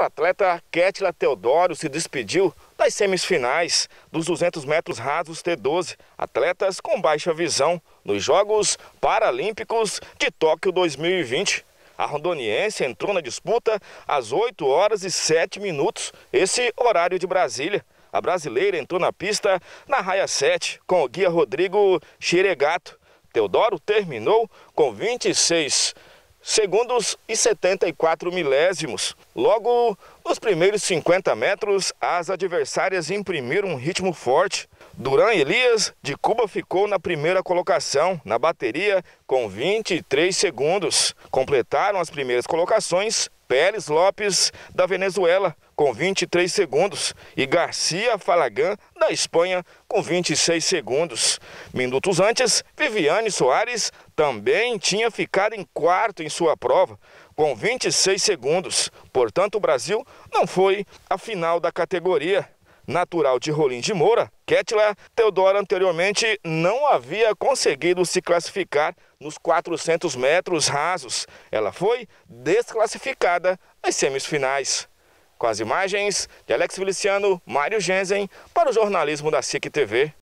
para-atleta Ketla Teodoro se despediu das semifinais dos 200 metros rasos T12, atletas com baixa visão, nos Jogos Paralímpicos de Tóquio 2020. A rondoniense entrou na disputa às 8 horas e 7 minutos, esse horário de Brasília. A brasileira entrou na pista na raia 7 com o guia Rodrigo Xiregato. Teodoro terminou com 26 segundos e 74 milésimos. Logo, nos primeiros 50 metros, as adversárias imprimiram um ritmo forte. Duran Elias, de Cuba, ficou na primeira colocação, na bateria, com 23 segundos. Completaram as primeiras colocações Pérez Lopes, da Venezuela, com 23 segundos, e Garcia Falagan, da Espanha, com 26 segundos. Minutos antes, Viviane Soares também tinha ficado em quarto em sua prova, com 26 segundos. Portanto, o Brasil não foi à final da categoria. Natural de Rolim de Moura, Ketla Teodoro anteriormente não havia conseguido se classificar nos 400 metros rasos. Ela foi desclassificada nas semifinais. Com as imagens de Alex Feliciano, Mário Genzen, para o jornalismo da SIC TV.